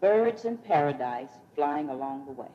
birds in paradise flying along the way.